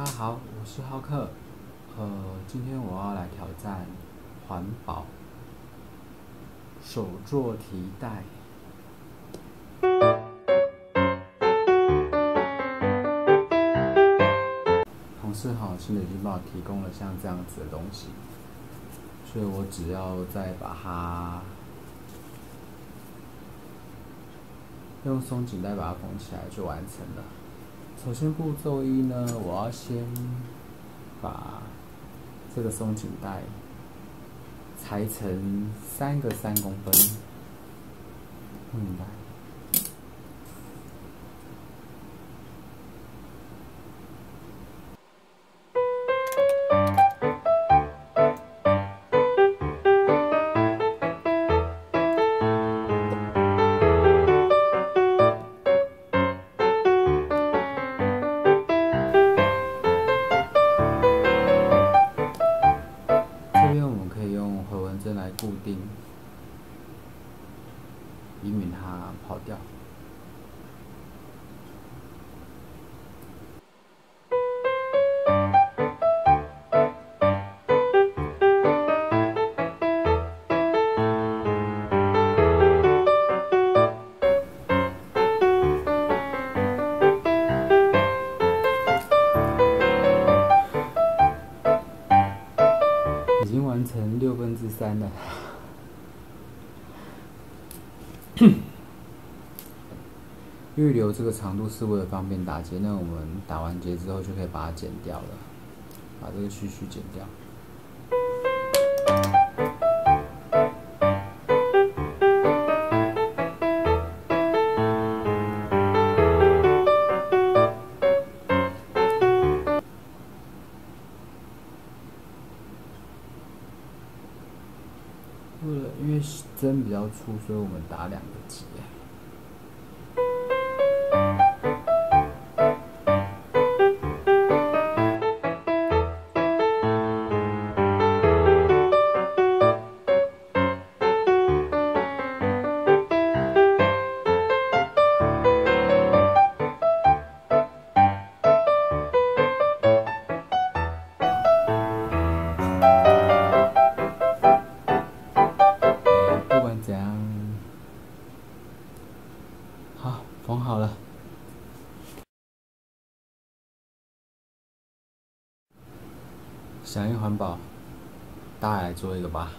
大家好，我是浩克。呃，今天我要来挑战环保手作提袋。同事好心的已经帮我提供了像这样子的东西，所以我只要再把它用松紧带把它缝起来就完成了。首先步骤一呢，我要先把这个松紧带裁成三个三公分，嗯，以免它跑掉。已经完成六分之三了。预留这个长度是为了方便打结，那我们打完结之后就可以把它剪掉了，把这个须须剪掉。为了因为针比较粗，所以我们打两个结。缝好了。响应环保，大爱做一个吧。